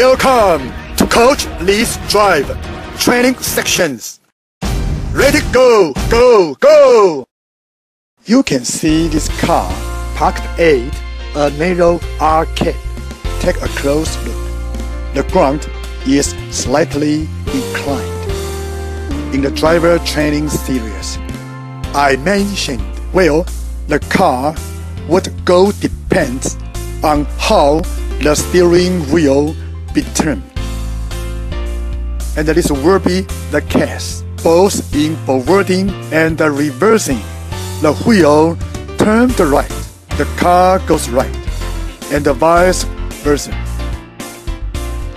Welcome to Coach Lee's Drive training sections. Ready, go, go, go! You can see this car parked at a narrow arcade. Take a close look. The ground is slightly inclined. In the driver training series, I mentioned, well, the car would go depends on how the steering wheel be turned. And this will be the case, both in forwarding and reversing. The wheel turns right, the car goes right, and the vice versa.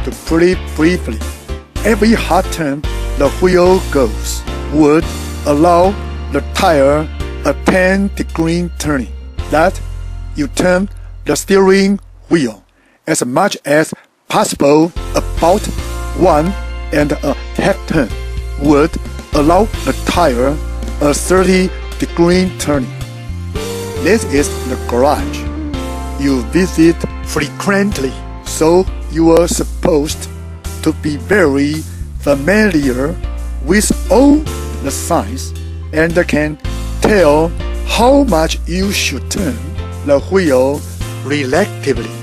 To put it briefly, every hard turn the wheel goes would allow the tire a 10 degree turning. That you turn the steering wheel as much as possible about one and a half turn would allow the tire a 30 degree turning. This is the garage you visit frequently, so you are supposed to be very familiar with all the signs and can tell how much you should turn the wheel relatively.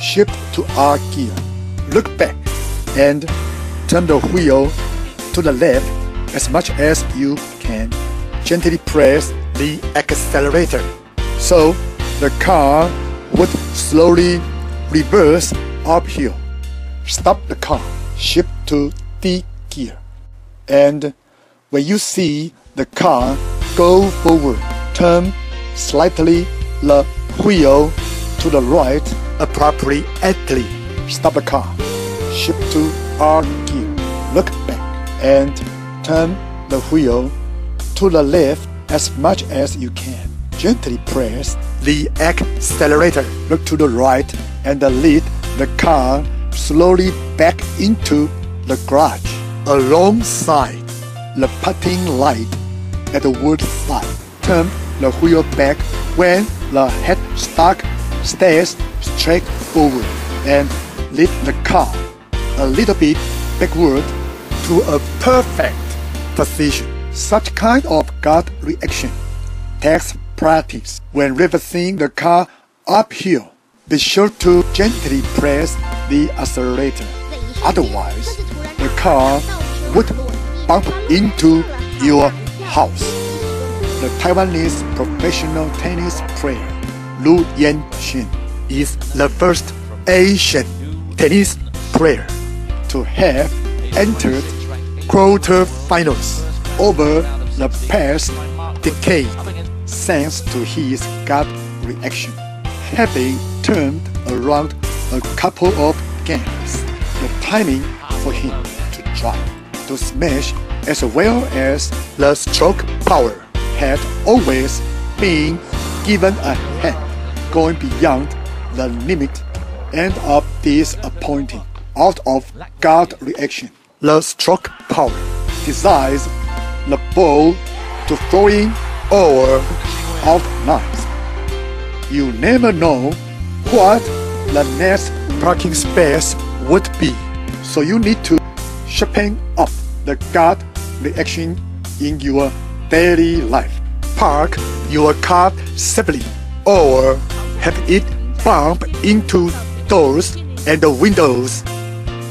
Shift to R gear. Look back and turn the wheel to the left as much as you can. Gently press the accelerator so the car would slowly reverse uphill. Stop the car. Shift to D gear. And when you see the car go forward, turn slightly the wheel to the right appropriately. Stop the car. Shift to R gear. Look back and turn the wheel to the left as much as you can. Gently press the accelerator. Look to the right and lead the car slowly back into the garage alongside the parking light at the wood side. Turn the wheel back when the headstock stays straight forward and lift the car a little bit backward to a perfect position. Such kind of gut reaction takes practice. When reversing the car uphill, be sure to gently press the accelerator. Otherwise, the car would bump into your house. The Taiwanese professional tennis player Lu Yen-hsun is the first Asian tennis player to have entered quarterfinals over the past decade thanks to his gut reaction. Having turned around a couple of games, the timing for him to drive, to smash, as well as the stroke power had always been given a hand, going beyond the limit end up disappointing out of gut reaction. The stroke power decides the ball to throwing or out nice. You never know what the next parking space would be, so you need to sharpen up the gut reaction in your daily life. Park your car safely or have it bump into doors and windows.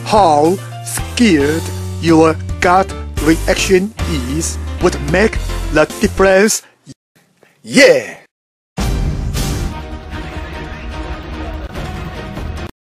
How scared your gut reaction is would make the difference. Yeah!